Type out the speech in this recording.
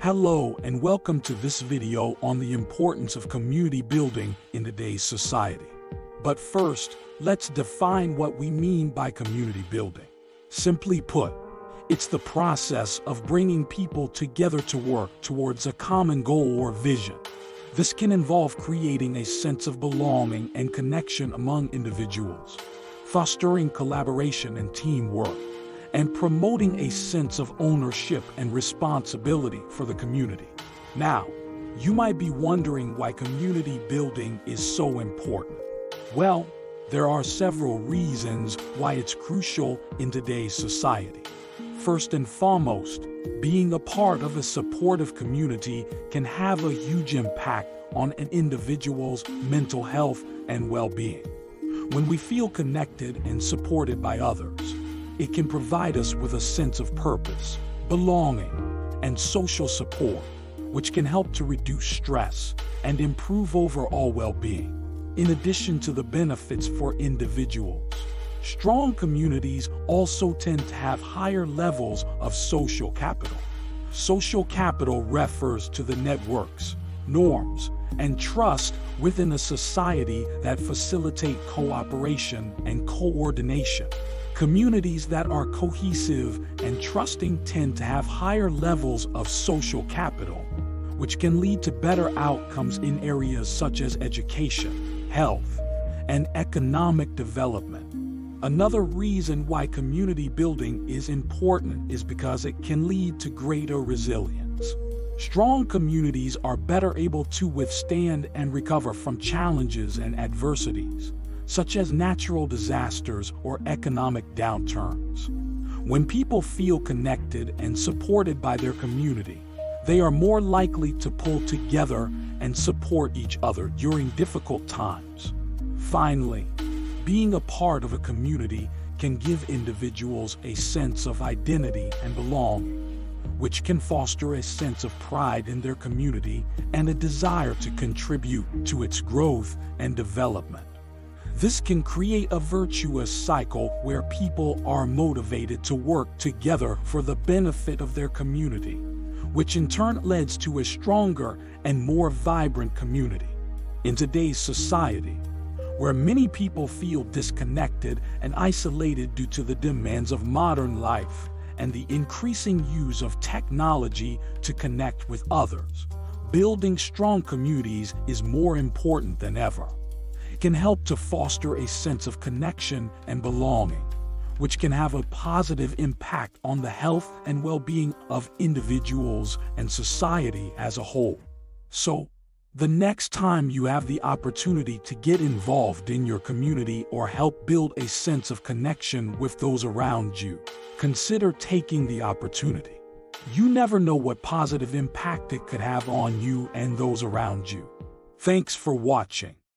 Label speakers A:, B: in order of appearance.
A: Hello and welcome to this video on the importance of community building in today's society. But first, let's define what we mean by community building. Simply put, it's the process of bringing people together to work towards a common goal or vision. This can involve creating a sense of belonging and connection among individuals, fostering collaboration and teamwork, and promoting a sense of ownership and responsibility for the community. Now, you might be wondering why community building is so important. Well, there are several reasons why it's crucial in today's society. First and foremost, being a part of a supportive community can have a huge impact on an individual's mental health and well-being. When we feel connected and supported by others, it can provide us with a sense of purpose, belonging, and social support, which can help to reduce stress and improve overall well-being. In addition to the benefits for individuals, strong communities also tend to have higher levels of social capital. Social capital refers to the networks, norms, and trust within a society that facilitate cooperation and coordination. Communities that are cohesive and trusting tend to have higher levels of social capital, which can lead to better outcomes in areas such as education, health, and economic development. Another reason why community building is important is because it can lead to greater resilience. Strong communities are better able to withstand and recover from challenges and adversities such as natural disasters or economic downturns. When people feel connected and supported by their community, they are more likely to pull together and support each other during difficult times. Finally, being a part of a community can give individuals a sense of identity and belonging, which can foster a sense of pride in their community and a desire to contribute to its growth and development. This can create a virtuous cycle where people are motivated to work together for the benefit of their community, which in turn leads to a stronger and more vibrant community. In today's society, where many people feel disconnected and isolated due to the demands of modern life and the increasing use of technology to connect with others, building strong communities is more important than ever can help to foster a sense of connection and belonging, which can have a positive impact on the health and well-being of individuals and society as a whole. So, the next time you have the opportunity to get involved in your community or help build a sense of connection with those around you, consider taking the opportunity. You never know what positive impact it could have on you and those around you. Thanks for watching.